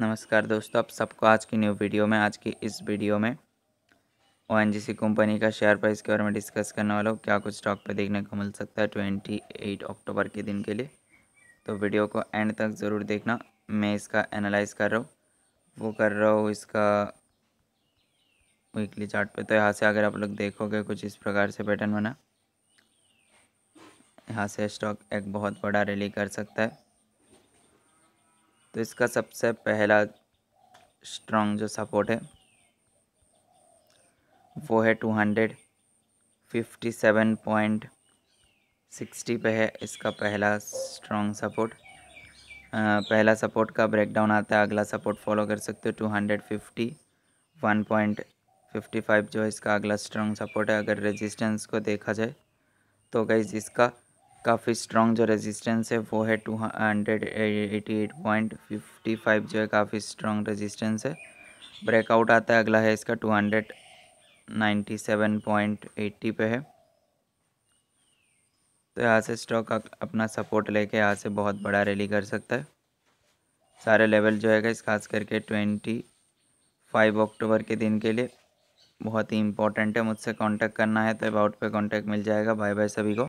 नमस्कार दोस्तों, आप सबको आज की न्यू वीडियो में, आज की इस वीडियो में ओएनजीसी कंपनी का शेयर प्राइस के बारे में डिस्कस करने वाला हूँ। क्या कुछ स्टॉक पे देखने को मिल सकता है ट्वेंटी एट अक्टूबर के दिन के लिए। तो वीडियो को एंड तक ज़रूर देखना। मैं इसका एनालाइज कर रहा हूँ। वो कर रहा हूँ इसका वीकली चार्ट पे। तो यहाँ से अगर आप लोग देखोगे कुछ इस प्रकार से पैटर्न बना यहाँ से स्टॉक एक बहुत बड़ा रैली कर सकता है। तो इसका सबसे पहला स्ट्रॉन्ग जो सपोर्ट है, वो है two hundred fifty seven point sixty पे है इसका पहला स्ट्रॉन्ग सपोर्ट पहला सपोर्ट का ब्रेकडाउन आता है, अगला सपोर्ट फॉलो कर सकते हो two hundred fifty one point fifty five जो है इसका अगला स्ट्रॉन्ग सपोर्ट है। अगर रेजिस्टेंस को देखा जाए तो गई इसका काफ़ी स्ट्रॉन्ग जो रेजिस्टेंस है, वो है two hundred eighty eight point fifty five जो है, काफ़ी स्ट्रॉन्ग रेजिस्टेंस है। ब्रेकआउट आता है, अगला है इसका two hundred ninety seven point eighty पे है। तो यहाँ से स्टॉक अपना सपोर्ट लेके यहाँ से बहुत बड़ा रैली कर सकता है। सारे लेवल जो है इस खास करके ट्वेंटी फाइव अक्टूबर के दिन के लिए, बहुत ही इंपॉर्टेंट है। मुझसे कांटेक्ट करना है तो अबाउट पे कांटेक्ट मिल जाएगा। बाय बाय सभी को।